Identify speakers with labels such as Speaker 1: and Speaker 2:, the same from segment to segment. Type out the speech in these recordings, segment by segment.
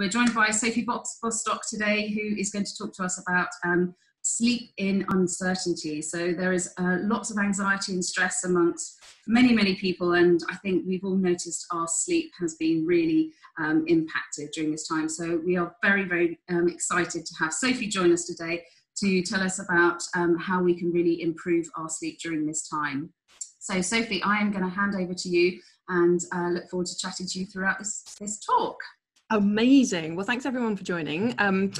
Speaker 1: We're joined by Sophie Bostock today, who is going to talk to us about um, sleep in uncertainty. So there is uh, lots of anxiety and stress amongst many, many people, and I think we've all noticed our sleep has been really um, impacted during this time. So we are very, very um, excited to have Sophie join us today to tell us about um, how we can really improve our sleep during this time. So Sophie, I am going to hand over to you and uh, look forward to chatting to you throughout this, this talk.
Speaker 2: Amazing. Well, thanks everyone for joining. Um,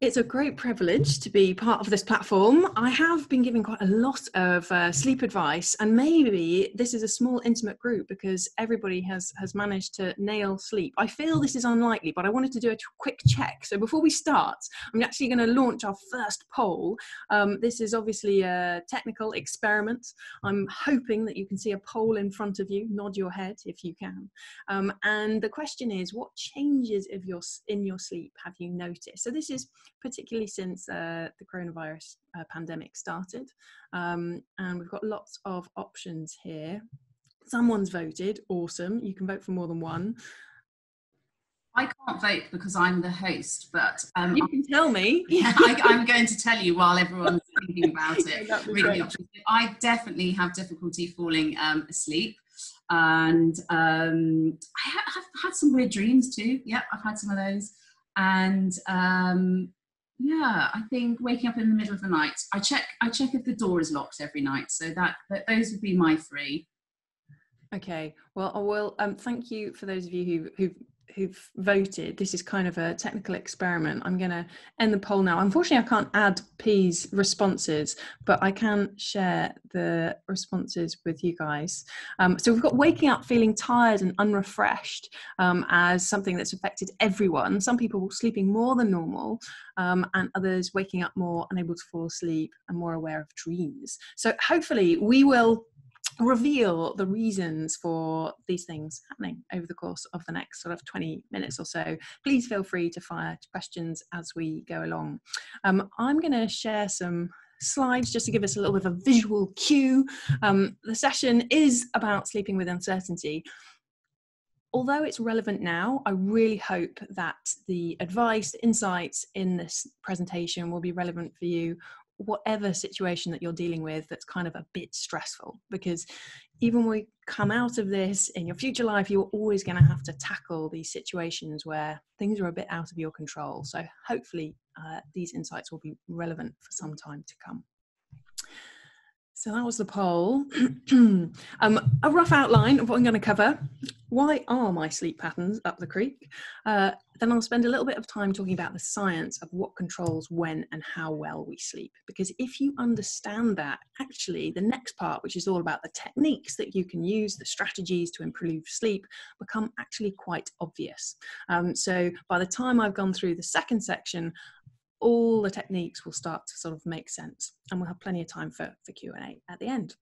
Speaker 2: it's a great privilege to be part of this platform. I have been giving quite a lot of uh, sleep advice, and maybe this is a small, intimate group because everybody has has managed to nail sleep. I feel this is unlikely, but I wanted to do a quick check. So before we start, I'm actually going to launch our first poll. Um, this is obviously a technical experiment. I'm hoping that you can see a poll in front of you. Nod your head if you can. Um, and the question is, what changes of your in your sleep have you noticed? So this is particularly since uh, the coronavirus uh, pandemic started. Um, and we've got lots of options here. Someone's voted, awesome. You can vote for more than one.
Speaker 1: I can't vote because I'm the host, but
Speaker 2: um, you can tell me.
Speaker 1: Yeah, I, am going to tell you while everyone's thinking about it. really I definitely have difficulty falling um, asleep, and um, I have had some weird dreams too. Yep, I've had some of those, and um, yeah i think waking up in the middle of the night i check i check if the door is locked every night so that, that those would be my three.
Speaker 2: Okay well i will um thank you for those of you who who've who've voted, this is kind of a technical experiment. I'm going to end the poll now. Unfortunately, I can't add P's responses, but I can share the responses with you guys. Um, so we've got waking up feeling tired and unrefreshed um, as something that's affected everyone. Some people sleeping more than normal, um, and others waking up more, unable to fall asleep, and more aware of dreams. So hopefully, we will reveal the reasons for these things happening over the course of the next sort of 20 minutes or so. Please feel free to fire questions as we go along. Um, I'm going to share some slides just to give us a little bit of a visual cue. Um, the session is about sleeping with uncertainty. Although it's relevant now, I really hope that the advice, insights in this presentation will be relevant for you whatever situation that you're dealing with that's kind of a bit stressful because even when we come out of this in your future life you're always going to have to tackle these situations where things are a bit out of your control. So hopefully uh, these insights will be relevant for some time to come so that was the poll. um, a rough outline of what I'm going to cover. Why are my sleep patterns up the creek? Uh, then I'll spend a little bit of time talking about the science of what controls when and how well we sleep. Because if you understand that, actually, the next part, which is all about the techniques that you can use, the strategies to improve sleep, become actually quite obvious. Um, so by the time I've gone through the second section, all the techniques will start to sort of make sense and we'll have plenty of time for, for q&a at the end.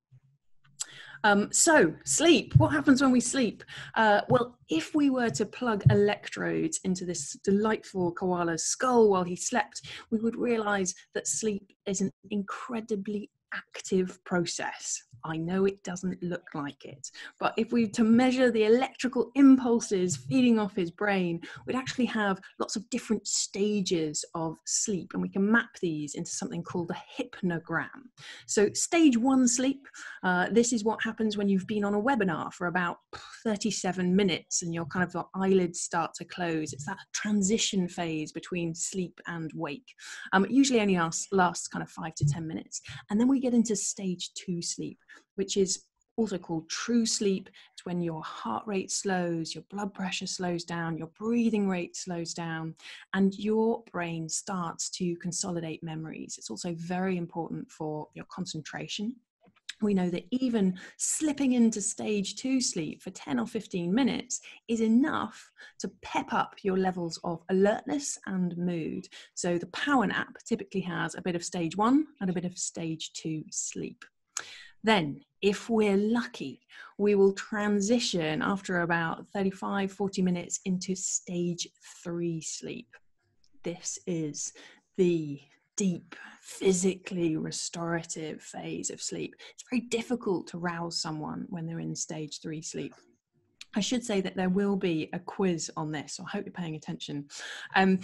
Speaker 2: Um, so sleep. What happens when we sleep? Uh, well if we were to plug electrodes into this delightful koala's skull while he slept we would realize that sleep is an incredibly active process I know it doesn't look like it, but if we were to measure the electrical impulses feeding off his brain, we'd actually have lots of different stages of sleep, and we can map these into something called a hypnogram. So, stage one sleep, uh, this is what happens when you've been on a webinar for about 37 minutes and your kind of your eyelids start to close. It's that transition phase between sleep and wake. Um, it usually only lasts, lasts kind of five to 10 minutes. And then we get into stage two sleep which is also called true sleep. It's when your heart rate slows, your blood pressure slows down, your breathing rate slows down, and your brain starts to consolidate memories. It's also very important for your concentration. We know that even slipping into stage two sleep for 10 or 15 minutes is enough to pep up your levels of alertness and mood. So, the power nap typically has a bit of stage one and a bit of stage two sleep. Then, if we're lucky, we will transition after about 35, 40 minutes into stage three sleep. This is the deep, physically restorative phase of sleep. It's very difficult to rouse someone when they're in stage three sleep. I should say that there will be a quiz on this, so I hope you're paying attention. Um,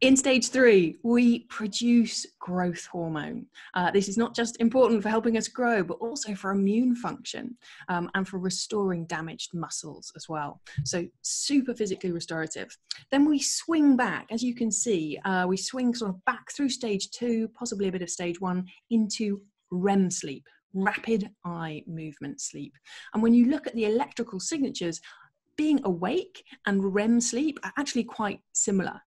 Speaker 2: in stage three, we produce growth hormone. Uh, this is not just important for helping us grow, but also for immune function um, and for restoring damaged muscles as well. So, super physically restorative. Then we swing back, as you can see, uh, we swing sort of back through stage two, possibly a bit of stage one, into REM sleep, rapid eye movement sleep. And when you look at the electrical signatures, being awake and REM sleep are actually quite similar.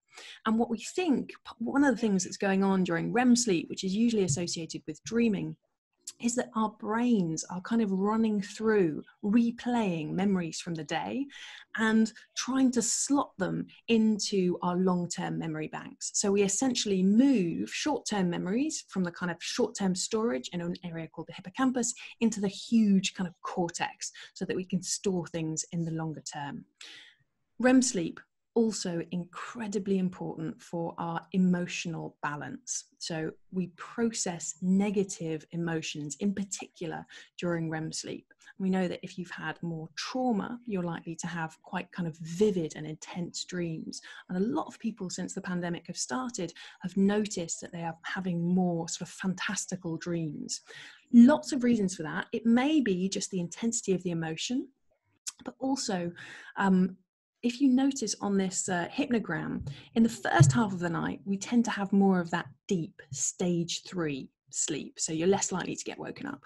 Speaker 2: And what we think, one of the things that's going on during REM sleep, which is usually associated with dreaming, is that our brains are kind of running through, replaying memories from the day and trying to slot them into our long term memory banks. So we essentially move short term memories from the kind of short term storage in an area called the hippocampus into the huge kind of cortex so that we can store things in the longer term. REM sleep also incredibly important for our emotional balance. So, we process negative emotions in particular during REM sleep. We know that if you've had more trauma, you're likely to have quite kind of vivid and intense dreams. And a lot of people since the pandemic have started have noticed that they are having more sort of fantastical dreams. Lots of reasons for that. It may be just the intensity of the emotion, but also um, if you notice on this uh, hypnogram, in the first half of the night, we tend to have more of that deep stage three sleep. So you're less likely to get woken up.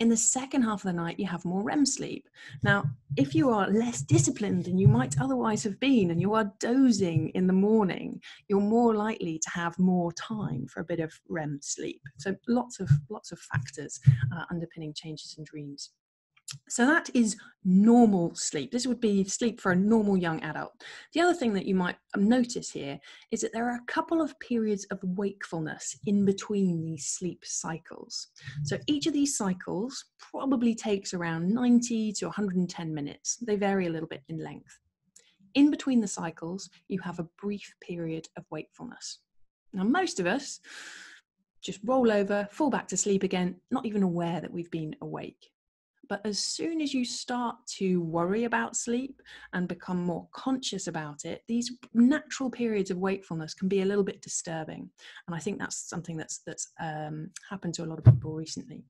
Speaker 2: In the second half of the night, you have more REM sleep. Now, if you are less disciplined than you might otherwise have been and you are dozing in the morning, you're more likely to have more time for a bit of REM sleep. So lots of lots of factors uh, underpinning changes in dreams. So that is normal sleep. This would be sleep for a normal young adult. The other thing that you might notice here is that there are a couple of periods of wakefulness in between these sleep cycles. Mm-hmm. So each of these cycles probably takes around 90 to 110 minutes. They vary a little bit in length. In between the cycles, you have a brief period of wakefulness. Now, most of us just roll over, fall back to sleep again, not even aware that we've been awake. But as soon as you start to worry about sleep and become more conscious about it, these natural periods of wakefulness can be a little bit disturbing. And I think that's something that's that's um, happened to a lot of people recently.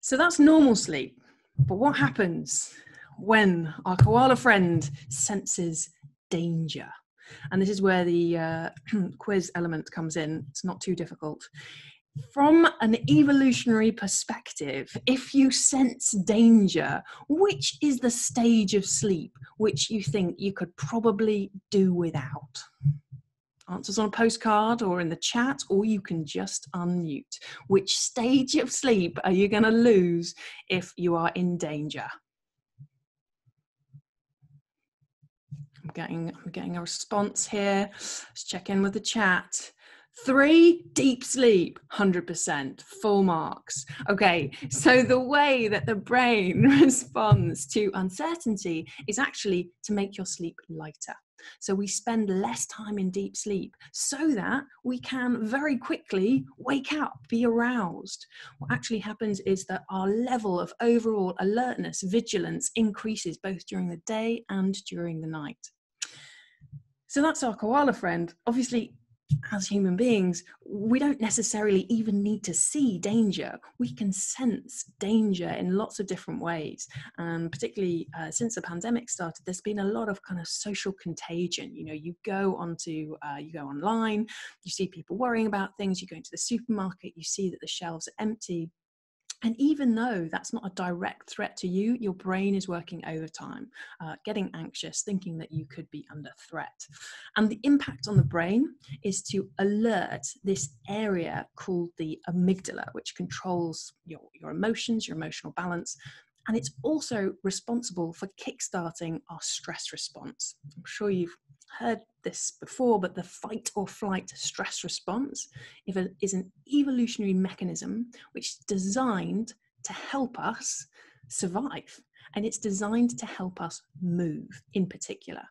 Speaker 2: So that's normal sleep. But what happens when our koala friend senses danger? And this is where the uh, quiz element comes in. It's not too difficult from an evolutionary perspective, if you sense danger, which is the stage of sleep which you think you could probably do without? Answers on a postcard or in the chat, or you can just unmute. Which stage of sleep are you going to lose if you are in danger? I'm getting, I'm getting a response here. Let's check in with the chat. Three, deep sleep, 100%, full marks. Okay, so the way that the brain responds to uncertainty is actually to make your sleep lighter. So we spend less time in deep sleep so that we can very quickly wake up, be aroused. What actually happens is that our level of overall alertness, vigilance increases both during the day and during the night. So that's our koala friend. Obviously, as human beings, we don't necessarily even need to see danger. We can sense danger in lots of different ways. And particularly uh, since the pandemic started, there's been a lot of kind of social contagion. You know, you go onto, uh, you go online, you see people worrying about things, you go into the supermarket, you see that the shelves are empty. And even though that's not a direct threat to you, your brain is working overtime, uh, getting anxious, thinking that you could be under threat. And the impact on the brain is to alert this area called the amygdala, which controls your, your emotions, your emotional balance. And it's also responsible for kickstarting our stress response. I'm sure you've heard this before, but the fight or flight stress response is an evolutionary mechanism which is designed to help us survive. And it's designed to help us move in particular.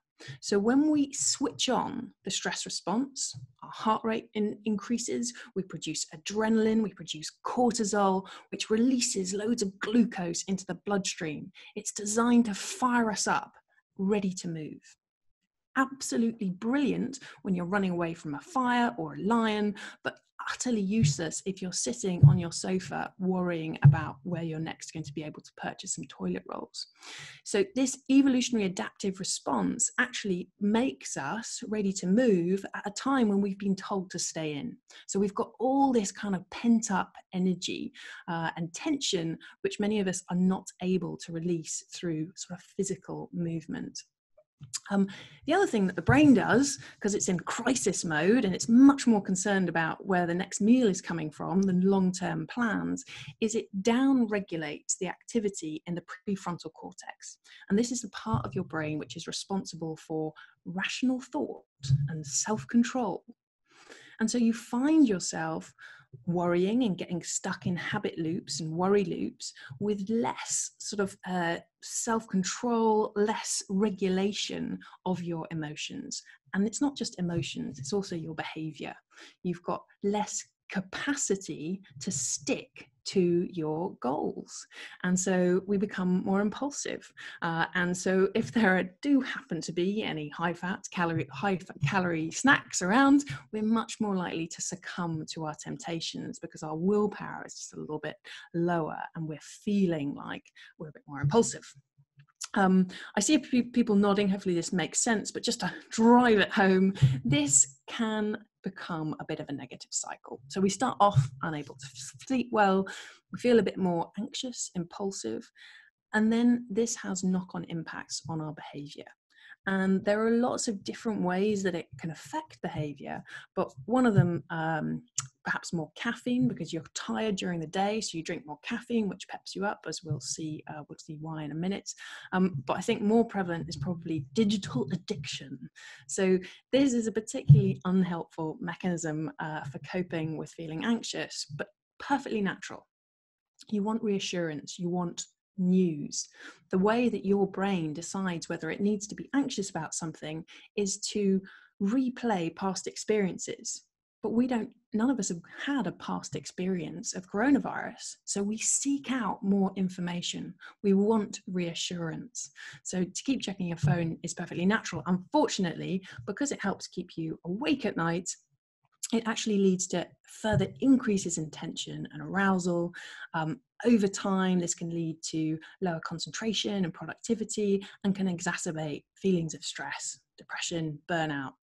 Speaker 2: So when we switch on the stress response, our heart rate in, increases, we produce adrenaline, we produce cortisol, which releases loads of glucose into the bloodstream. It's designed to fire us up, ready to move absolutely brilliant when you're running away from a fire or a lion, but utterly useless if you're sitting on your sofa worrying about where you're next going to be able to purchase some toilet rolls. So, this evolutionary adaptive response actually makes us ready to move at a time when we've been told to stay in. So, we've got all this kind of pent up energy uh, and tension, which many of us are not able to release through sort of physical movement. Um, the other thing that the brain does, because it's in crisis mode and it's much more concerned about where the next meal is coming from than long term plans, is it down regulates the activity in the prefrontal cortex. And this is the part of your brain which is responsible for rational thought and self control. And so you find yourself worrying and getting stuck in habit loops and worry loops with less sort of uh, self control, less regulation of your emotions. And it's not just emotions, it's also your behavior. You've got less capacity to stick to your goals. And so we become more impulsive. Uh, and so if there do happen to be any high fat, calorie, high fat, calorie snacks around, we're much more likely to succumb to our temptations because our willpower is just a little bit lower and we're feeling like we're a bit more impulsive. Um, I see a few people nodding. Hopefully, this makes sense. But just to drive it home, this can become a bit of a negative cycle. So we start off unable to sleep well, we feel a bit more anxious, impulsive, and then this has knock on impacts on our behavior. And there are lots of different ways that it can affect behavior, but one of them um, perhaps more caffeine because you're tired during the day, so you drink more caffeine, which peps you up, as we'll see. Uh, we'll see why in a minute. Um, but I think more prevalent is probably digital addiction. So this is a particularly unhelpful mechanism uh, for coping with feeling anxious, but perfectly natural. You want reassurance. You want news. The way that your brain decides whether it needs to be anxious about something is to replay past experiences. But we don't none of us have had a past experience of coronavirus so we seek out more information. We want reassurance. So to keep checking your phone is perfectly natural unfortunately because it helps keep you awake at night it actually leads to further increases in tension and arousal. Um, over time, this can lead to lower concentration and productivity and can exacerbate feelings of stress, depression, burnout.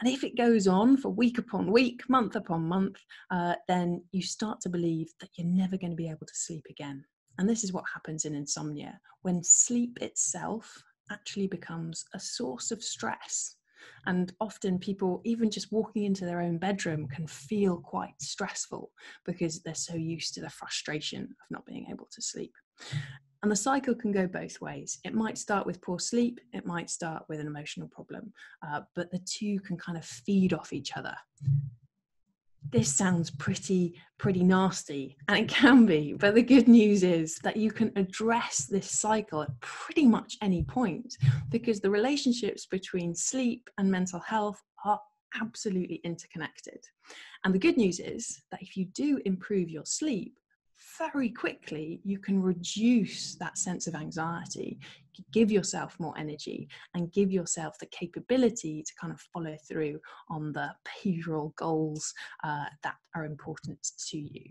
Speaker 2: And if it goes on for week upon week, month upon month, uh, then you start to believe that you're never going to be able to sleep again. And this is what happens in insomnia when sleep itself actually becomes a source of stress. And often people, even just walking into their own bedroom, can feel quite stressful because they're so used to the frustration of not being able to sleep. And the cycle can go both ways. It might start with poor sleep, it might start with an emotional problem, uh, but the two can kind of feed off each other. This sounds pretty, pretty nasty, and it can be, but the good news is that you can address this cycle at pretty much any point because the relationships between sleep and mental health are absolutely interconnected. And the good news is that if you do improve your sleep, very quickly you can reduce that sense of anxiety give yourself more energy and give yourself the capability to kind of follow through on the behavioral goals uh, that are important to you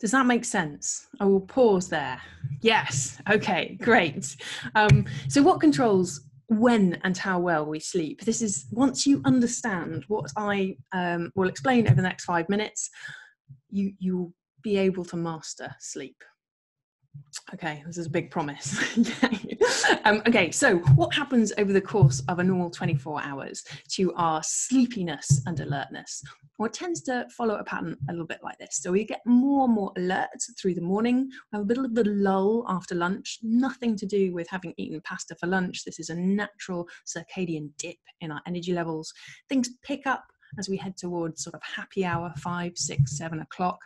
Speaker 2: does that make sense? I will pause there. Yes. Okay, great. Um, so, what controls when and how well we sleep? This is once you understand what I um, will explain over the next five minutes, you you be able to master sleep. Okay, this is a big promise. um, okay, so what happens over the course of a normal 24 hours to our sleepiness and alertness? Well, it tends to follow a pattern a little bit like this. So we get more and more alert through the morning, we have a bit of a lull after lunch, nothing to do with having eaten pasta for lunch. This is a natural circadian dip in our energy levels. Things pick up as we head towards sort of happy hour, five, six, seven o'clock.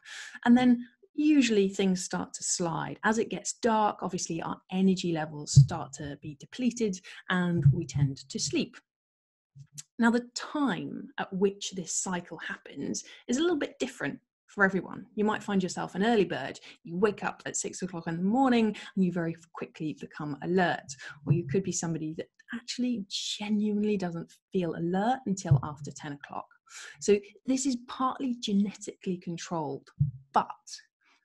Speaker 2: And then usually things start to slide. As it gets dark, obviously our energy levels start to be depleted and we tend to sleep. Now, the time at which this cycle happens is a little bit different for everyone. You might find yourself an early bird. You wake up at six o'clock in the morning and you very quickly become alert. Or you could be somebody that actually genuinely doesn't feel alert until after 10 o'clock. So, this is partly genetically controlled, but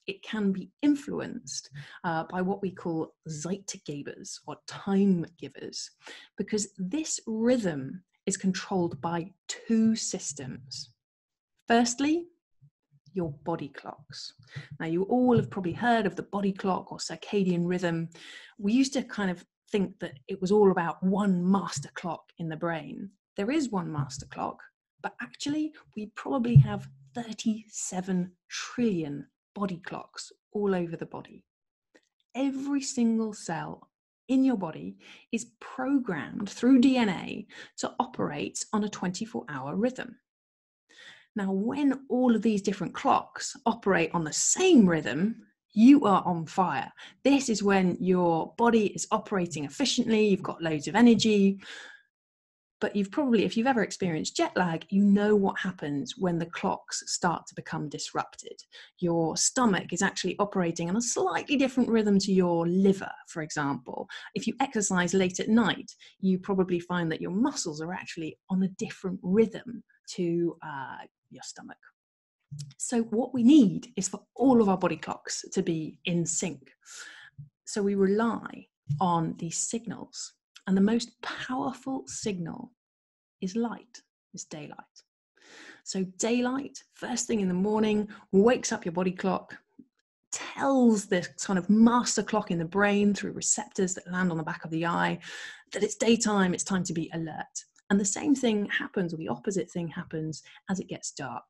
Speaker 2: it can be influenced uh, by what we call Zeitgebers or time givers, because this rhythm is controlled by two systems. Firstly, your body clocks. Now, you all have probably heard of the body clock or circadian rhythm. We used to kind of think that it was all about one master clock in the brain. There is one master clock, but actually, we probably have 37 trillion body clocks all over the body. Every single cell in your body is programmed through DNA to operate on a 24 hour rhythm. Now, when all of these different clocks operate on the same rhythm, you are on fire. This is when your body is operating efficiently, you've got loads of energy, but you've probably if you've ever experienced jet lag you know what happens when the clocks start to become disrupted. Your stomach is actually operating on a slightly different rhythm to your liver for example. If you exercise late at night you probably find that your muscles are actually on a different rhythm to uh, your stomach. So what we need is for all of our body clocks to be in sync. So we rely on these signals and the most powerful signal is light, is daylight. So, daylight, first thing in the morning, wakes up your body clock, tells this kind of master clock in the brain through receptors that land on the back of the eye that it's daytime, it's time to be alert. And the same thing happens, or the opposite thing happens as it gets dark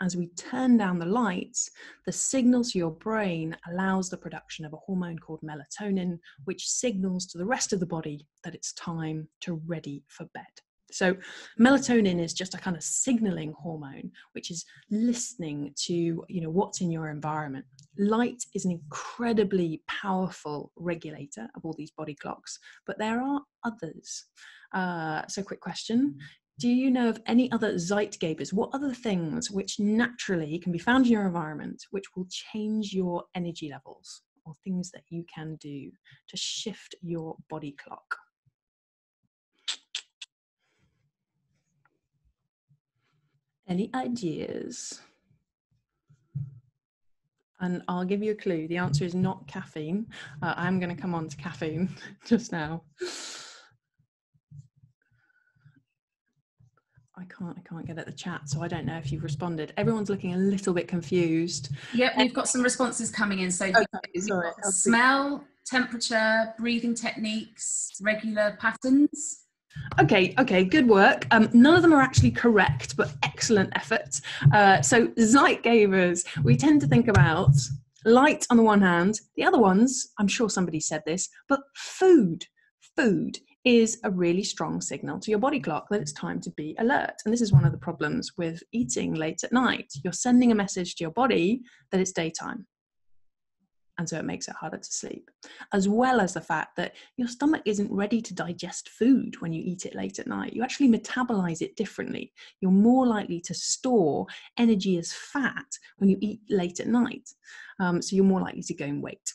Speaker 2: as we turn down the lights, the signal to your brain allows the production of a hormone called melatonin, which signals to the rest of the body that it's time to ready for bed. So, melatonin is just a kind of signaling hormone, which is listening to you know what's in your environment. Light is an incredibly powerful regulator of all these body clocks, but there are others. Uh, so, quick question: do you know of any other Zeitgebers? What other things which naturally can be found in your environment which will change your energy levels or things that you can do to shift your body clock? Any ideas? And I'll give you a clue. The answer is not caffeine. Uh, I'm going to come on to caffeine just now. I can't I can't get at the chat, so I don't know if you've responded. Everyone's looking a little bit confused.
Speaker 1: Yep, we've got some responses coming in. So okay, sorry, smell, temperature, breathing techniques, regular patterns.
Speaker 2: Okay, okay, good work. Um, none of them are actually correct, but excellent effort. Uh, so Zeitgebers, we tend to think about light on the one hand, the other ones, I'm sure somebody said this, but food. Food is a really strong signal to your body clock that it's time to be alert. And this is one of the problems with eating late at night. You're sending a message to your body that it's daytime. And so it makes it harder to sleep, as well as the fact that your stomach isn't ready to digest food when you eat it late at night. You actually metabolize it differently. You're more likely to store energy as fat when you eat late at night. Um, so you're more likely to gain weight.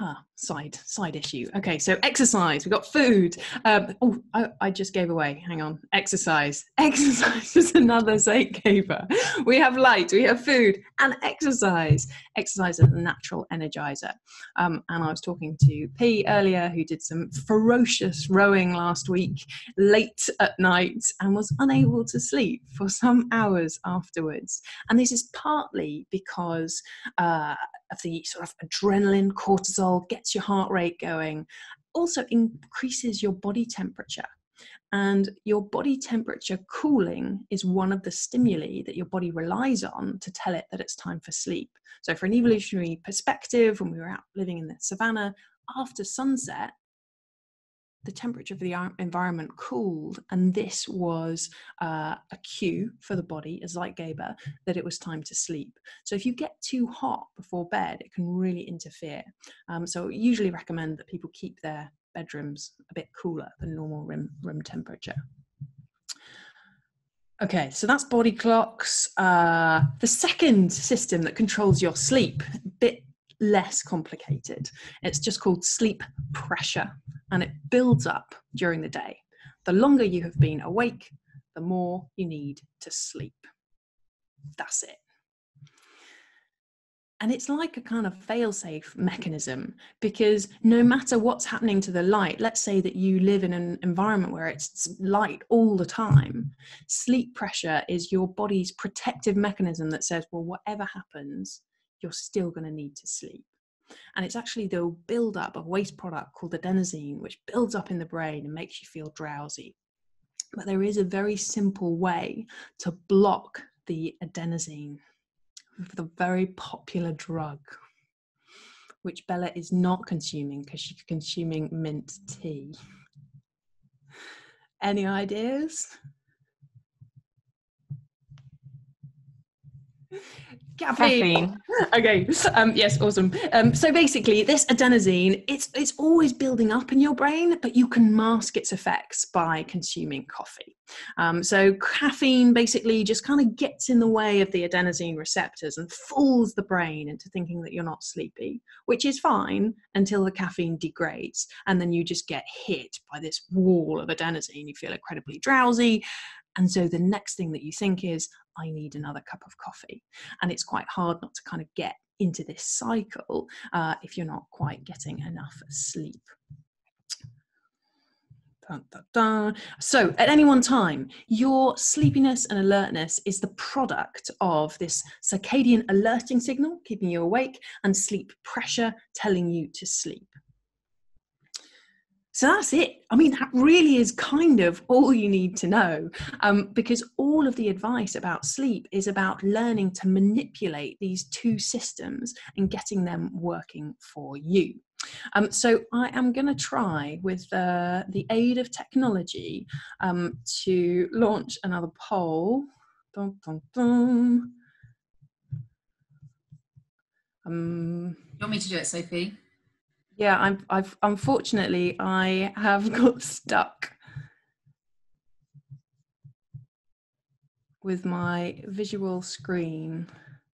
Speaker 2: Ah, side side issue. Okay, so exercise. We got food. Um, oh, I, I, just gave away. Hang on. Exercise. Exercise is another Zeitgeber. We have light. We have food and exercise. Exercise is a natural energizer. Um, and I was talking to P earlier, who did some ferocious rowing last week, late at night, and was unable to sleep for some hours afterwards. And this is partly because uh, of the sort of adrenaline, cortisol, gets your heart rate going, also increases your body temperature. And your body temperature cooling is one of the stimuli that your body relies on to tell it that it's time for sleep. So, for an evolutionary perspective, when we were out living in the savannah, after sunset, the temperature of the environment cooled, and this was uh, a cue for the body, as a Zeitgeber, that it was time to sleep. So if you get too hot before bed, it can really interfere. Um, so usually recommend that people keep their bedrooms a bit cooler than normal room, room temperature. Okay, so that's body clocks. Uh, the second system that controls your sleep, bit less complicated. It's just called sleep pressure and it builds up during the day. The longer you have been awake, the more you need to sleep. That's it. And it's like a kind of fail-safe mechanism because no matter what's happening to the light, let's say that you live in an environment where it's light all the time, sleep pressure is your body's protective mechanism that says, well, whatever happens, you're still going to need to sleep. And it's actually the buildup of waste product called adenosine, which builds up in the brain and makes you feel drowsy. But there is a very simple way to block the adenosine with a very popular drug, which Bella is not consuming because she's consuming mint tea. Any ideas?
Speaker 3: Caffeine.
Speaker 2: okay. Um, yes. Awesome. Um, so basically, this adenosine, it's it's always building up in your brain, but you can mask its effects by consuming coffee. Um, so caffeine basically just kind of gets in the way of the adenosine receptors and fools the brain into thinking that you're not sleepy, which is fine until the caffeine degrades, and then you just get hit by this wall of adenosine. You feel incredibly drowsy, and so the next thing that you think is, I need another cup of coffee. And it's quite hard not to kind of get into this cycle uh, if you're not quite getting enough sleep. So, at any one time, your sleepiness and alertness is the product of this circadian alerting signal, keeping you awake, and sleep pressure telling you to sleep. So that's it. I mean, that really is kind of all you need to know um, because all of the advice about sleep is about learning to manipulate these two systems and getting them working for you. Um, so I am going to try, with uh, the aid of technology, um, to launch another poll. Dun, dun, dun.
Speaker 1: Um, you want me to do it, Sophie?
Speaker 2: Yeah, I'm, I've unfortunately I have got stuck with my visual screen.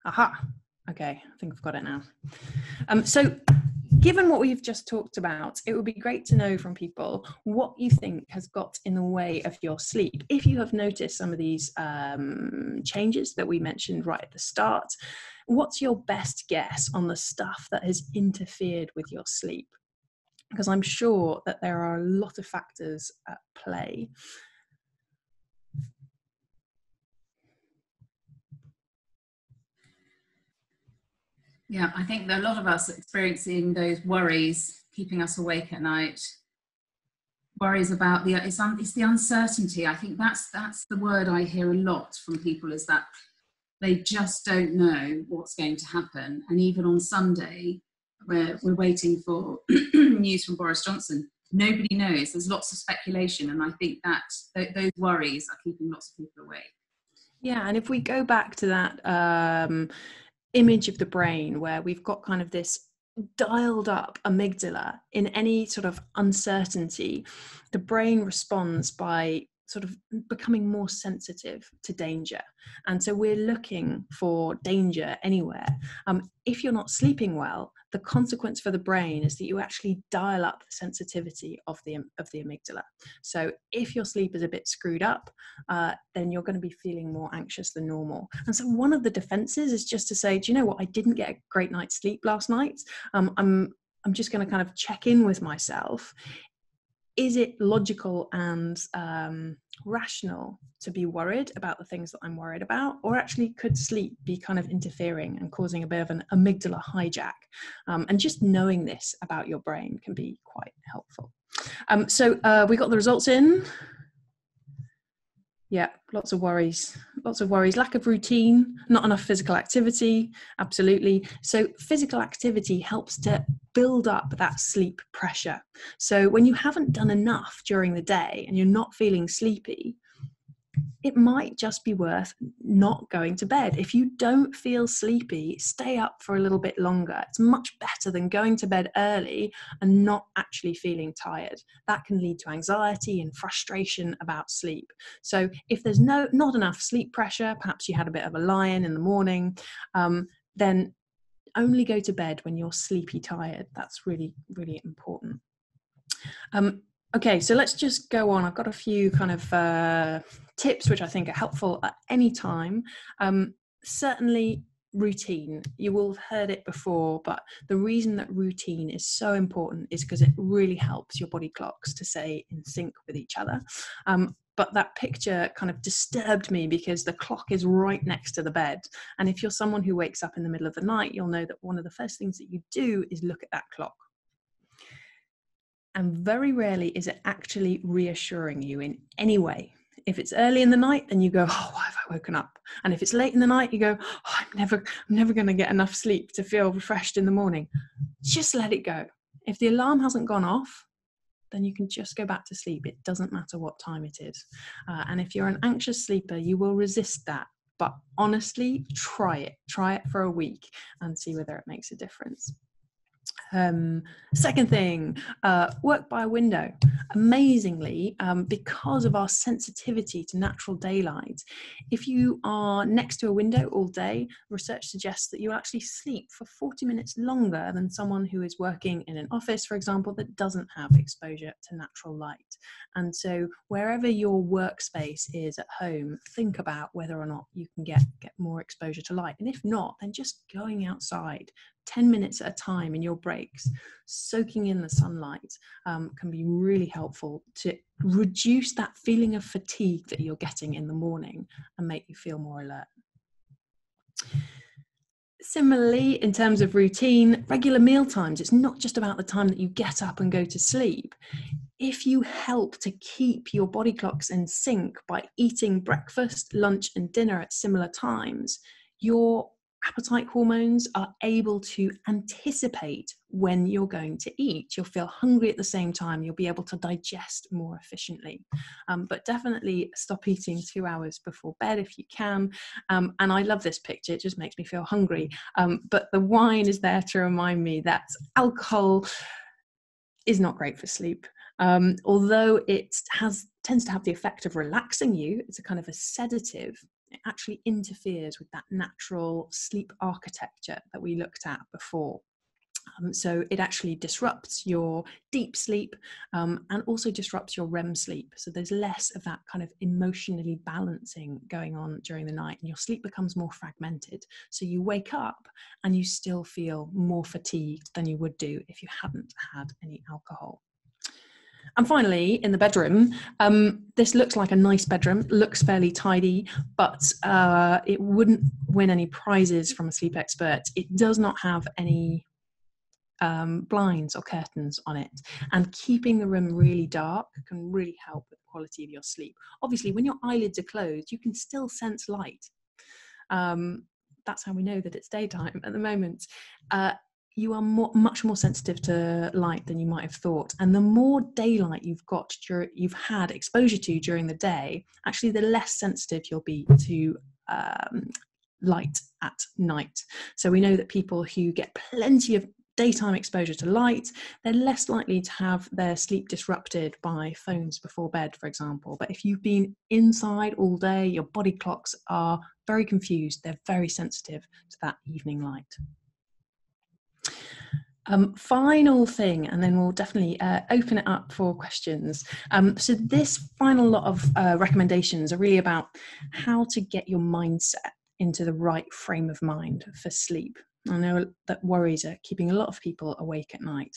Speaker 2: Aha. Okay, I think I've got it now. Um, so given what we've just talked about, it would be great to know from people what you think has got in the way of your sleep. If you have noticed some of these um, changes that we mentioned right at the start, what's your best guess on the stuff that has interfered with your sleep? Because I'm sure that there are a lot of factors at play.
Speaker 1: Yeah, I think a lot of us experiencing those worries keeping us awake at night. Worries about the it's, un, it's the uncertainty. I think that's that's the word I hear a lot from people is that they just don't know what's going to happen. And even on Sunday, where we're waiting for news from Boris Johnson, nobody knows. There's lots of speculation, and I think that th- those worries are keeping lots of people awake.
Speaker 2: Yeah, and if we go back to that um, image of the brain where we've got kind of this dialed up amygdala in any sort of uncertainty, the brain responds by sort of becoming more sensitive to danger. And so we're looking for danger anywhere. Um, if you're not sleeping well, the consequence for the brain is that you actually dial up the sensitivity of the of the amygdala. So if your sleep is a bit screwed up, uh, then you're going to be feeling more anxious than normal. And so one of the defenses is just to say, do you know what? I didn't get a great night's sleep last night. Um, I'm I'm just going to kind of check in with myself is it logical and um, rational to be worried about the things that I'm worried about? Or actually, could sleep be kind of interfering and causing a bit of an amygdala hijack? Um, and just knowing this about your brain can be quite helpful. Um, so, uh, we got the results in. Yeah, lots of worries. Lots of worries. Lack of routine, not enough physical activity. Absolutely. So, physical activity helps to build up that sleep pressure. So, when you haven't done enough during the day and you're not feeling sleepy, it might just be worth not going to bed. If you don't feel sleepy, stay up for a little bit longer. It's much better than going to bed early and not actually feeling tired. That can lead to anxiety and frustration about sleep. So if there's no not enough sleep pressure, perhaps you had a bit of a lie-in in the morning, um, then only go to bed when you're sleepy tired. That's really really important. Um, okay, so let's just go on. I've got a few kind of uh, tips which I think are helpful at any time. Um, certainly, routine. You will have heard it before, but the reason that routine is so important is because it really helps your body clocks to stay in sync with each other. Um, but that picture kind of disturbed me because the clock is right next to the bed. And if you're someone who wakes up in the middle of the night, you'll know that one of the first things that you do is look at that clock. And very rarely is it actually reassuring you in any way if it's early in the night, then you go, oh, why have I woken up? And if it's late in the night, you go, oh, I'm never, I'm never going to get enough sleep to feel refreshed in the morning. Just let it go. If the alarm hasn't gone off, then you can just go back to sleep. It doesn't matter what time it is. Uh, and if you're an anxious sleeper, you will resist that. But honestly, try it. Try it for a week and see whether it makes a difference. Um, second thing, uh, work by window. Amazingly, um, because of our sensitivity to natural daylight, if you are next to a window all day, research suggests that you actually sleep for 40 minutes longer than someone who is working in an office, for example, that doesn't have exposure to natural light. And so, wherever your workspace is at home, think about whether or not you can get, get more exposure to light. And if not, then just going outside, 10 minutes at a time in your breaks, soaking in the sunlight um, can be really helpful to reduce that feeling of fatigue that you're getting in the morning and make you feel more alert. Similarly, in terms of routine, regular meal times, it's not just about the time that you get up and go to sleep. If you help to keep your body clocks in sync by eating breakfast, lunch, and dinner at similar times, your appetite hormones are able to anticipate when you're going to eat. You'll feel hungry at the same time, you'll be able to digest more efficiently. Um, but definitely stop eating two hours before bed if you can. Um, and I love this picture, it just makes me feel hungry. Um, but the wine is there to remind me that alcohol is not great for sleep. Um, although it has tends to have the effect of relaxing you, it's a kind of a sedative it actually interferes with that natural sleep architecture that we looked at before. Um, so it actually disrupts your deep sleep um, and also disrupts your REM sleep. So there's less of that kind of emotionally balancing going on during the night, and your sleep becomes more fragmented. So you wake up and you still feel more fatigued than you would do if you hadn't had any alcohol. And finally, in the bedroom, um, this looks like a nice bedroom, looks fairly tidy, but uh, it wouldn't win any prizes from a sleep expert. It does not have any um, blinds or curtains on it. And keeping the room really dark can really help with the quality of your sleep. Obviously, when your eyelids are closed, you can still sense light. Um, that's how we know that it's daytime at the moment. Uh, you are more, much more sensitive to light than you might have thought. And the more daylight you've got, you've had exposure to during the day, actually, the less sensitive you'll be to um, light at night. So we know that people who get plenty of daytime exposure to light, they're less likely to have their sleep disrupted by phones before bed, for example. But if you've been inside all day, your body clocks are very confused, they're very sensitive to that evening light. Um, final thing, and then we'll definitely uh, open it up for questions. Um, so, this final lot of uh, recommendations are really about how to get your mindset into the right frame of mind for sleep. I know that worries are keeping a lot of people awake at night.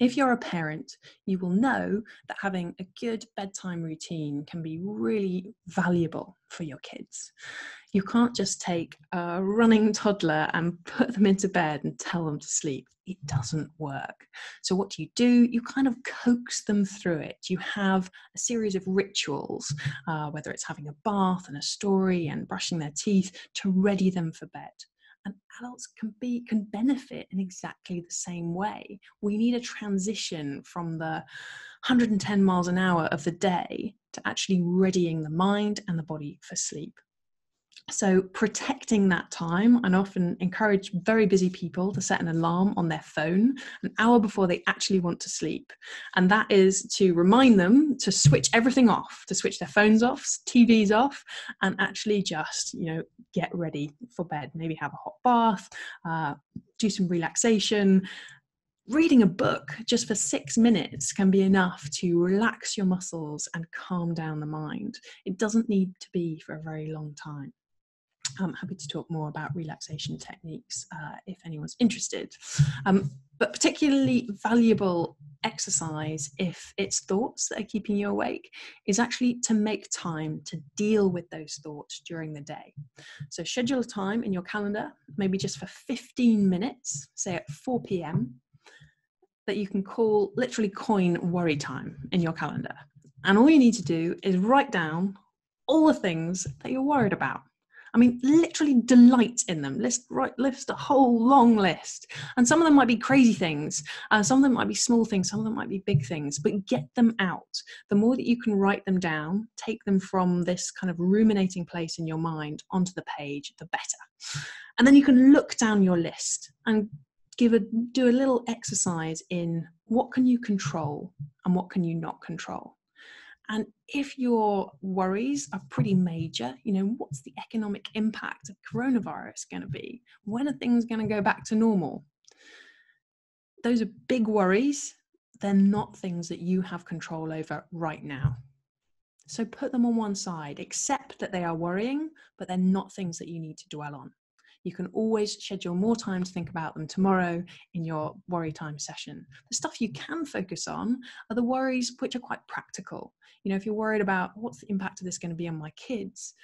Speaker 2: if you're a parent, you will know that having a good bedtime routine can be really valuable for your kids. You can't just take a running toddler and put them into bed and tell them to sleep. It doesn't work. So, what do you do? You kind of coax them through it. You have a series of rituals, uh, whether it's having a bath and a story and brushing their teeth to ready them for bed and adults can be can benefit in exactly the same way we need a transition from the 110 miles an hour of the day to actually readying the mind and the body for sleep so, protecting that time, I often encourage very busy people to set an alarm on their phone an hour before they actually want to sleep. And that is to remind them to switch everything off, to switch their phones off, TVs off, and actually just, you know, get ready for bed. Maybe have a hot bath, uh, do some relaxation, reading a book just for six minutes can be enough to relax your muscles and calm down the mind. It doesn't need to be for a very long time. I'm happy to talk more about relaxation techniques uh, if anyone's interested. Um, but particularly valuable exercise, if it's thoughts that are keeping you awake, is actually to make time to deal with those thoughts during the day. So schedule a time in your calendar, maybe just for 15 minutes, say at 4 p.m., that you can call literally coin worry time in your calendar. And all you need to do is write down all the things that you're worried about I mean, literally delight in them. List right, list a whole long list, and some of them might be crazy things. Uh, some of them might be small things. Some of them might be big things. But get them out. The more that you can write them down, take them from this kind of ruminating place in your mind onto the page, the better. And then you can look down your list and give a do a little exercise in what can you control and what can you not control and if your worries are pretty major, you know, what's the economic impact of coronavirus going to be? When are things going to go back to normal? Those are big worries. They're not things that you have control over right now. So put them on one side, accept that they are worrying, but they're not things that you need to dwell on. You can always schedule more time to think about them tomorrow in your worry time session. The stuff you can focus on are the worries which are quite practical. You know, if you're worried about what's the impact of this going to be on my kids,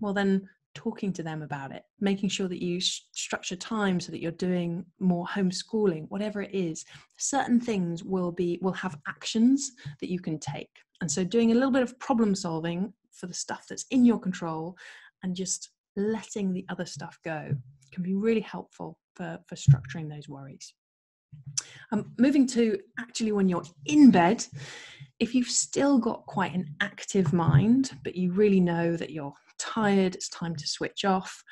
Speaker 2: well, then talking to them about it, making sure that you structure time so that you're doing more homeschooling, whatever it is. Certain things will be will have actions that you can take. And so doing a little bit of problem solving for the stuff that's in your control and just letting the other stuff go can be really helpful for, for structuring those worries. Um, moving to actually when you're in bed, if you've still got quite an active mind, but you really know that you're tired, it's time to switch off.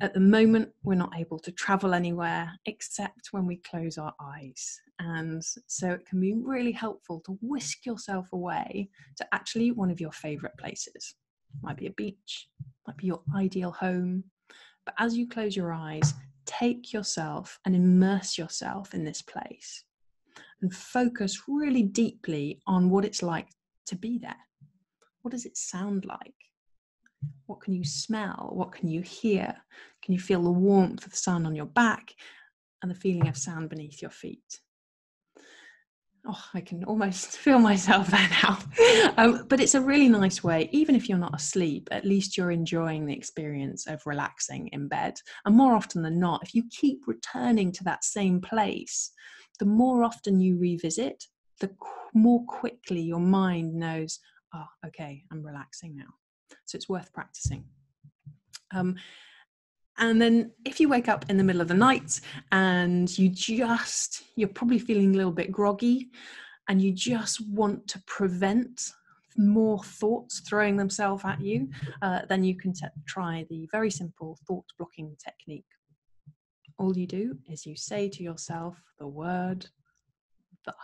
Speaker 2: At the moment, we're not able to travel anywhere except when we close our eyes. And so it can be really helpful to whisk yourself away to actually one of your favorite places. Might be a beach, might be your ideal home. But as you close your eyes, take yourself and immerse yourself in this place and focus really deeply on what it's like to be there. What does it sound like? What can you smell? What can you hear? Can you feel the warmth of the sun on your back and the feeling of sand beneath your feet? Oh, I can almost feel myself there now. um, but it's a really nice way, even if you're not asleep, at least you're enjoying the experience of relaxing in bed. And more often than not, if you keep returning to that same place, the more often you revisit, the more quickly your mind knows, oh, okay, I'm relaxing now. So it's worth practicing. Um, and then if you wake up in the middle of the night and you just, you're probably feeling a little bit groggy and you just want to prevent more thoughts throwing themselves at you, uh, then you can t- try the very simple thought blocking technique. All you do is you say to yourself the word the.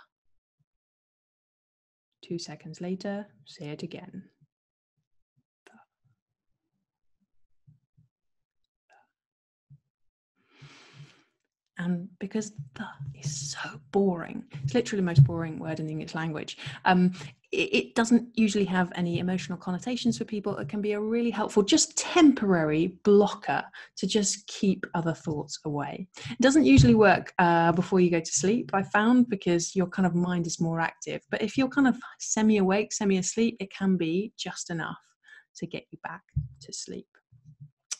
Speaker 2: Two seconds later, say it again. And because the is so boring it's literally the most boring word in the english language um, it doesn't usually have any emotional connotations for people. It can be a really helpful, just temporary blocker to just keep other thoughts away. It doesn't usually work uh, before you go to sleep, I found, because your kind of mind is more active. But if you're kind of semi awake, semi asleep, it can be just enough to get you back to sleep.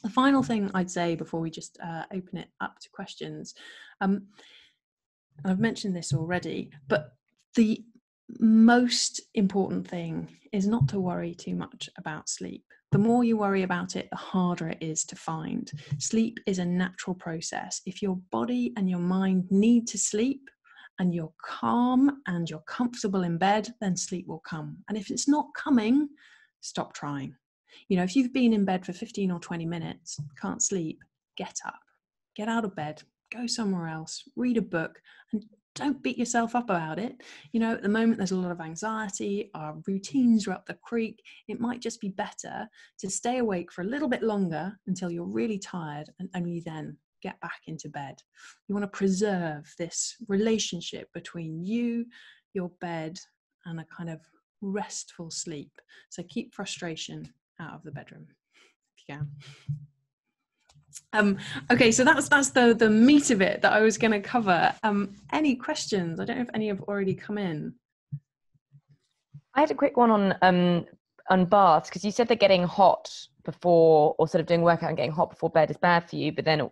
Speaker 2: The final thing I'd say before we just uh, open it up to questions, um, I've mentioned this already, but the most important thing is not to worry too much about sleep. The more you worry about it, the harder it is to find. Sleep is a natural process. If your body and your mind need to sleep, and you're calm and you're comfortable in bed, then sleep will come. And if it's not coming, stop trying. You know, if you've been in bed for 15 or 20 minutes, can't sleep, get up, get out of bed, go somewhere else, read a book, and don't beat yourself up about it. You know, at the moment, there's a lot of anxiety, our routines are up the creek. It might just be better to stay awake for a little bit longer until you're really tired and only then get back into bed. You want to preserve this relationship between you, your bed, and a kind of restful sleep. So keep frustration out of the bedroom if you can. Um, okay, so that's that's the the meat of it that I was going to cover. Um, any questions? I don't know if any have already come in.
Speaker 3: I had a quick one on um, on baths because you said that getting hot before or sort of doing workout and getting hot before bed is bad for you, but then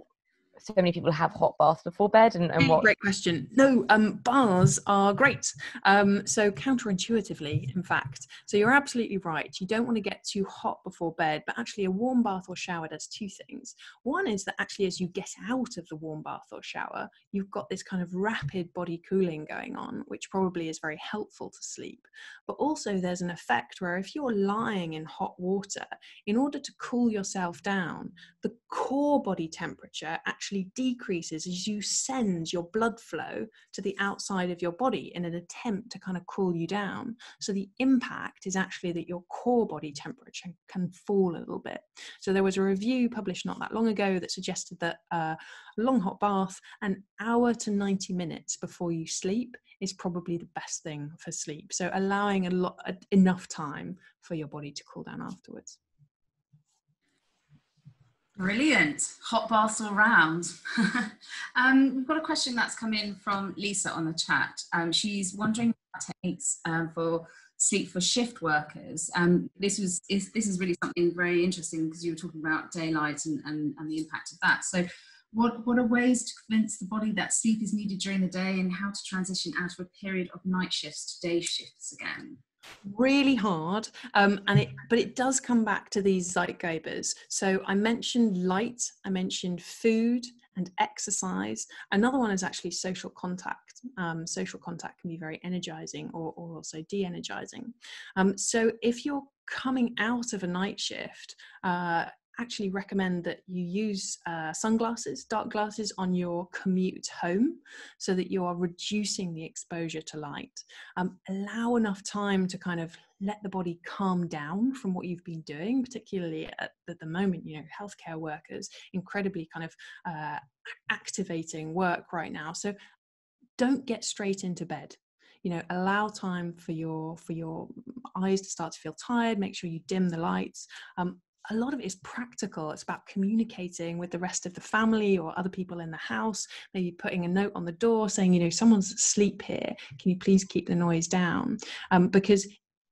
Speaker 3: so many people have hot baths before bed and, and what
Speaker 2: great question. No um bars are great. Um so counterintuitively in fact. So you're absolutely right. You don't want to get too hot before bed but actually a warm bath or shower does two things. One is that actually as you get out of the warm bath or shower you've got this kind of rapid body cooling going on which probably is very helpful to sleep. But also there's an effect where if you're lying in hot water in order to cool yourself down the core body temperature actually actually decreases as you send your blood flow to the outside of your body in an attempt to kind of cool you down. So the impact is actually that your core body temperature can fall a little bit. So there was a review published not that long ago that suggested that uh, a long hot bath, an hour to 90 minutes before you sleep, is probably the best thing for sleep. So allowing a lot enough time for your body to cool down afterwards.
Speaker 1: Brilliant. Hot baths all round. um, we've got a question that's come in from Lisa on the chat. Um, she's wondering techniques um, for sleep for shift workers. Um, this was is, this is really something very interesting because you were talking about daylight and, and, and the impact of that. So what, what are ways to convince the body that sleep is needed during the day and how to transition out of a period of night shifts to day shifts again?
Speaker 2: Really hard um, and it but it does come back to these zeitgebers. So i mentioned light i mentioned food and exercise. Another one is actually social contact um, social contact can be very energizing or, or also de-energizing. Um, so if you're coming out of a night shift uh, actually recommend that you use uh, sunglasses, dark glasses on your commute home so that you are reducing the exposure to light. Um, allow enough time to kind of let the body calm down from what you've been doing, particularly at, at the moment, you know, healthcare workers, incredibly kind of uh, activating work right now. So don't get straight into bed you know allow time for your for your eyes to start to feel tired make sure you dim the lights um, a lot of it is practical. It's about communicating with the rest of the family or other people in the house, maybe putting a note on the door saying, you know, someone's asleep here. Can you please keep the noise down? Um, because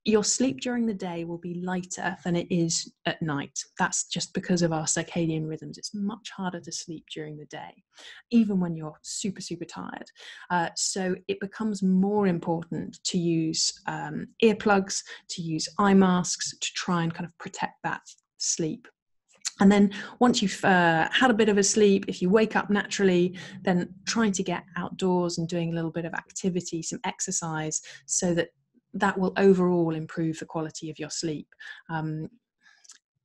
Speaker 2: your sleep during the day will be lighter than it is at night. That's just because of our circadian rhythms. It's much harder to sleep during the day, even when you're super, super tired. Uh, so it becomes more important to use um, earplugs, to use eye masks to try and kind of protect that sleep. And then once you've uh, had a bit of a sleep, if you wake up naturally, then trying to get outdoors and doing a little bit of activity, some exercise, so that that will overall improve the quality of your sleep. Um,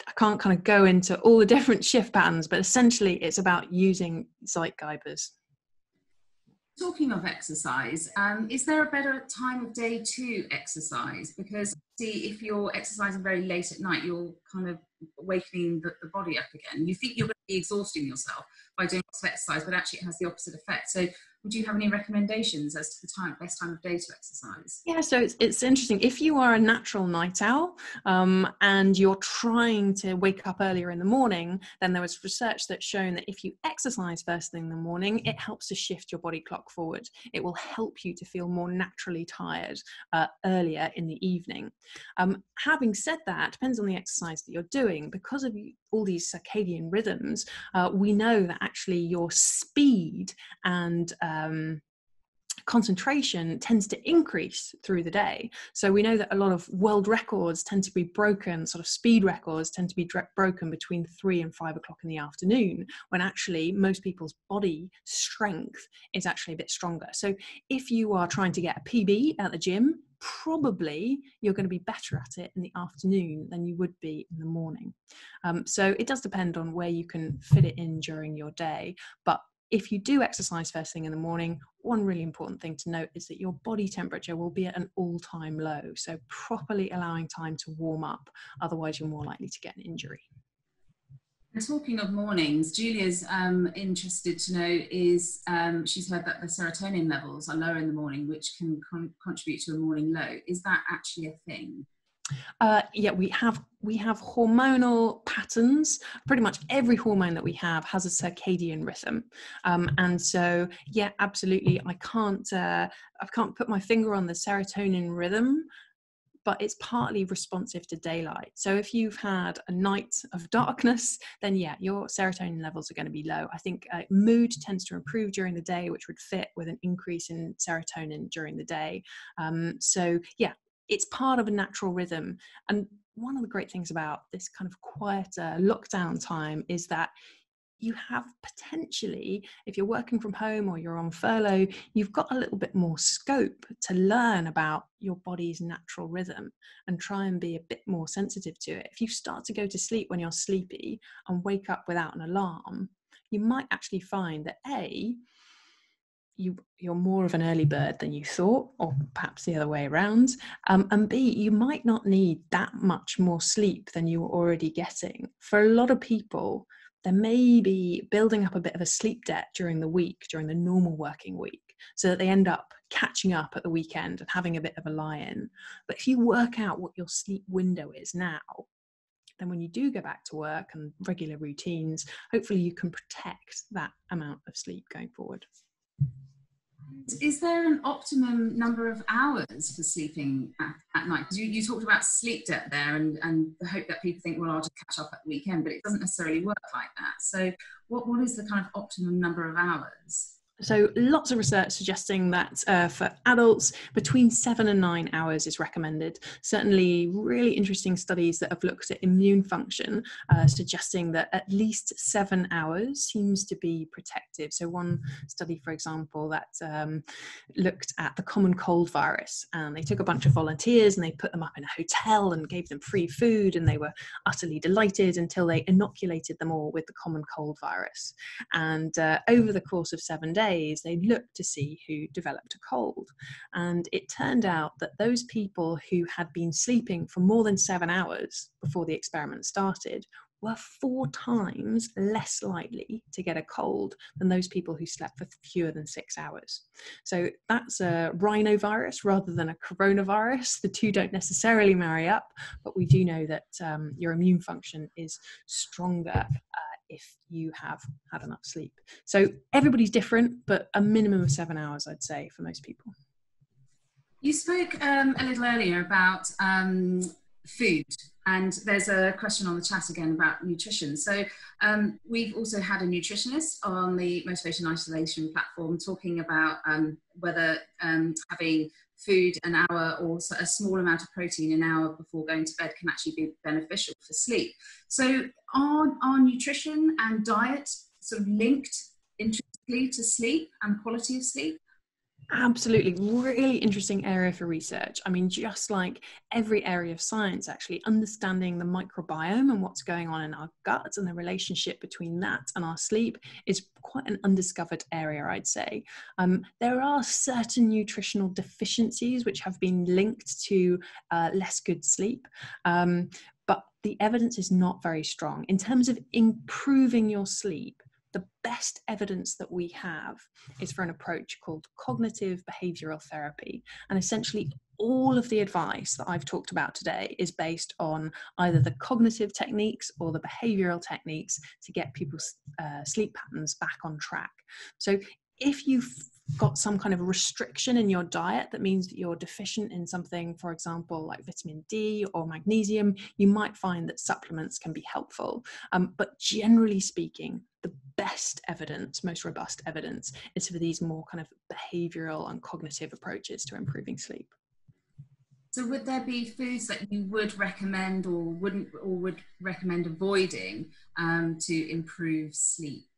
Speaker 2: I can't kind of go into all the different shift patterns, but essentially it's about using Zeitgebers.
Speaker 1: Talking of exercise, um, is there a better time of day to exercise? Because see, if you're exercising very late at night, you're kind of wakening the, the body up again. You think you're going to be exhausting yourself by doing lots of exercise, but actually it has the opposite effect. So would you have any recommendations as to the time best time of day to exercise?
Speaker 2: Yeah so it's, it's interesting. If you are a natural night owl um, and you're trying to wake up earlier in the morning then there was research that's shown that if you exercise first thing in the morning it helps to shift your body clock forward. It will help you to feel more naturally tired uh, earlier in the evening. Um, having said that depends on the exercise that you're doing. Because of all these circadian rhythms uh, we know that actually your speed and uh, um, concentration tends to increase through the day. So we know that a lot of world records tend to be broken, sort of speed records tend to be broken between three and five o'clock in the afternoon, when actually most people's body strength is actually a bit stronger. So if you are trying to get a PB at the gym, probably you're going to be better at it in the afternoon than you would be in the morning. Um, so it does depend on where you can fit it in during your day. But if you do exercise first thing in the morning, one really important thing to note is that your body temperature will be at an all time low. So, properly allowing time to warm up, otherwise, you're more likely to get an injury.
Speaker 1: Talking of mornings, Julia's um, interested to know is um, she's heard that the serotonin levels are lower in the morning, which can con- contribute to a morning low. Is that actually a thing?
Speaker 2: Uh, yeah, we have we have hormonal patterns. Pretty much every hormone that we have has a circadian rhythm, um, and so yeah, absolutely. I can't uh, I can't put my finger on the serotonin rhythm, but it's partly responsive to daylight. So if you've had a night of darkness, then yeah, your serotonin levels are going to be low. I think uh, mood tends to improve during the day, which would fit with an increase in serotonin during the day. Um, so yeah, it's part of a natural rhythm. And one of the great things about this kind of quieter lockdown time is that you have potentially, if you're working from home or you're on furlough, you've got a little bit more scope to learn about your body's natural rhythm and try and be a bit more sensitive to it. If you start to go to sleep when you're sleepy and wake up without an alarm, you might actually find that A, you you're more of an early bird than you thought or perhaps the other way around. Um, and b you might not need that much more sleep than you were already getting. For a lot of people there may be building up a bit of a sleep debt during the week during the normal working week so that they end up catching up at the weekend and having a bit of a lie in. But if you work out what your sleep window is now then when you do go back to work and regular routines hopefully you can protect that amount of sleep going forward
Speaker 1: is there an optimum number of hours for sleeping at, at night? You, you talked about sleep debt there and, and the hope that people think, well, I'll just catch up at the weekend, but it doesn't necessarily work like that. So, what, what is the kind of optimum number of hours?
Speaker 2: So, lots of research suggesting that uh, for adults, between seven and nine hours is recommended. Certainly, really interesting studies that have looked at immune function, uh, suggesting that at least seven hours seems to be protective. So, one study, for example, that um, looked at the common cold virus, and they took a bunch of volunteers and they put them up in a hotel and gave them free food, and they were utterly delighted until they inoculated them all with the common cold virus. And uh, over the course of seven days, days, they looked to see who developed a cold. And it turned out that those people who had been sleeping for more than seven hours before the experiment started were four times less likely to get a cold than those people who slept for fewer than six hours. So that's a rhinovirus rather than a coronavirus. The two don't necessarily marry up, but we do know that um, your immune function is stronger uh, if you have had enough sleep. So everybody's different, but a minimum of seven hours, I'd say, for most people.
Speaker 1: You spoke um, a little earlier about um, food, and there's a question on the chat again about nutrition. So um, we've also had a nutritionist on the Motivation Isolation platform talking about um, whether um, having food an hour or a small amount of protein an hour before going to bed can actually be beneficial for sleep. So, are, are nutrition and diet sort of linked intrinsically to sleep and quality of sleep?
Speaker 2: Absolutely, really interesting area for research. I mean, just like every area of science, actually, understanding the microbiome and what's going on in our gut and the relationship between that and our sleep is quite an undiscovered area, I'd say. Um, there are certain nutritional deficiencies which have been linked to uh, less good sleep. Um, but the evidence is not very strong. In terms of improving your sleep, the best evidence that we have is for an approach called cognitive behavioral therapy. And essentially, all of the advice that I've talked about today is based on either the cognitive techniques or the behavioral techniques to get people's uh, sleep patterns back on track. So, if you've got some kind of restriction in your diet that means that you're deficient in something, for example, like vitamin D or magnesium, you might find that supplements can be helpful. Um, but generally speaking, the best evidence, most robust evidence, is for these more kind of behavioral and cognitive approaches to improving sleep.
Speaker 1: So, would there be foods that you would recommend or wouldn't or would recommend avoiding um, to improve sleep?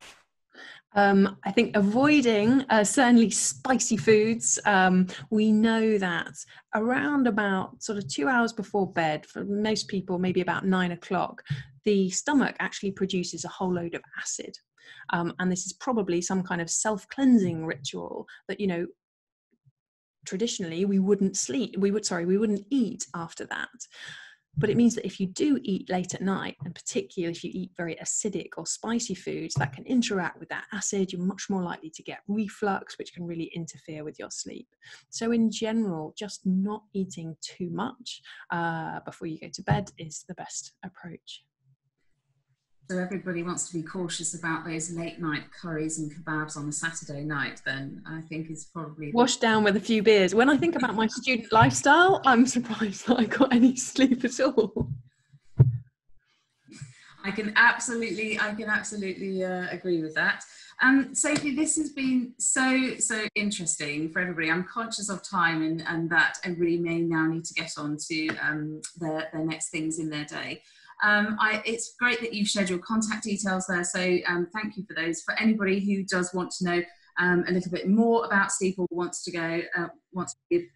Speaker 2: Um, I think avoiding uh, certainly spicy foods. Um, we know that around about sort of two hours before bed, for most people, maybe about nine o'clock, the stomach actually produces a whole load of acid. Um, and this is probably some kind of self cleansing ritual that, you know, traditionally we wouldn't sleep, we would, sorry, we wouldn't eat after that. But it means that if you do eat late at night, and particularly if you eat very acidic or spicy foods that can interact with that acid, you're much more likely to get reflux, which can really interfere with your sleep. So, in general, just not eating too much uh, before you go to bed is the best approach.
Speaker 1: So everybody wants to be cautious about those late night curries and kebabs on a Saturday night, then I think is probably
Speaker 2: washed down with a few beers. When I think about my student lifestyle, I'm surprised that I got any sleep at all.
Speaker 1: I can absolutely, I can absolutely uh, agree with that. Um, Sophie, this has been so so interesting for everybody. I'm conscious of time and, and that everybody may now need to get on to um, their, their next things in their day. Um, I, it's great that you've shared your contact details there, so um, thank you for those. For anybody who does want to know um, a little bit more about sleep or wants to go uh, wants to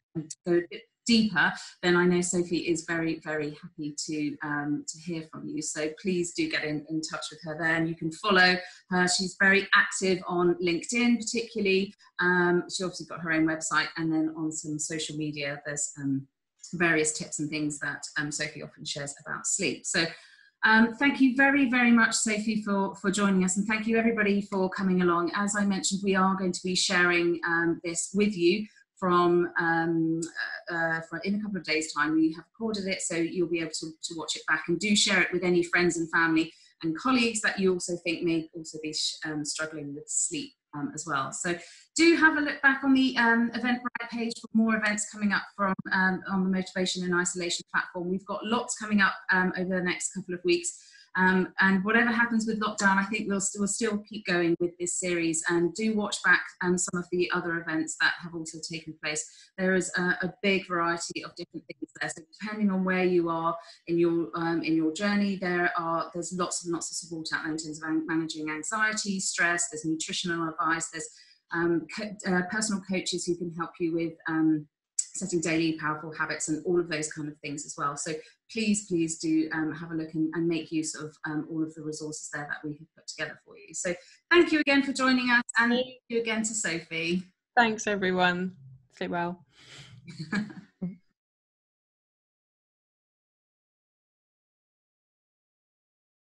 Speaker 1: go a bit deeper, then I know Sophie is very, very happy to um, to hear from you. So please do get in, in touch with her there, and you can follow her. She's very active on LinkedIn, particularly. Um, she obviously got her own website, and then on some social media, there's um, various tips and things that um, Sophie often shares about sleep. So um, thank you very, very much, Sophie, for, for joining us. And thank you, everybody, for coming along. As I mentioned, we are going to be sharing um, this with you from um, uh, uh, for in a couple of days' time. We have recorded it, so you'll be able to, to watch it back and do share it with any friends and family and colleagues that you also think may also be um, struggling with sleep um, as well. So do have a look back on the um, Eventbrite page for more events coming up from um, on the Motivation and Isolation platform. We've got lots coming up um, over the next couple of weeks. Um, and whatever happens with lockdown, I think we'll, we'll still keep going with this series and do watch back um, some of the other events that have also taken place. There is a, a big variety of different things there. So depending on where you are in your um, in your journey, there are there's lots and lots of support out there in terms of managing anxiety, stress. There's nutritional advice. There's um, co- uh, personal coaches who can help you with um, setting daily powerful habits and all of those kind of things as well. So please, please do um, have a look and, and make use of um, all of the resources there that we have put together for you. So thank you again for joining us and thank you again to Sophie.
Speaker 2: Thanks everyone. Sleep well.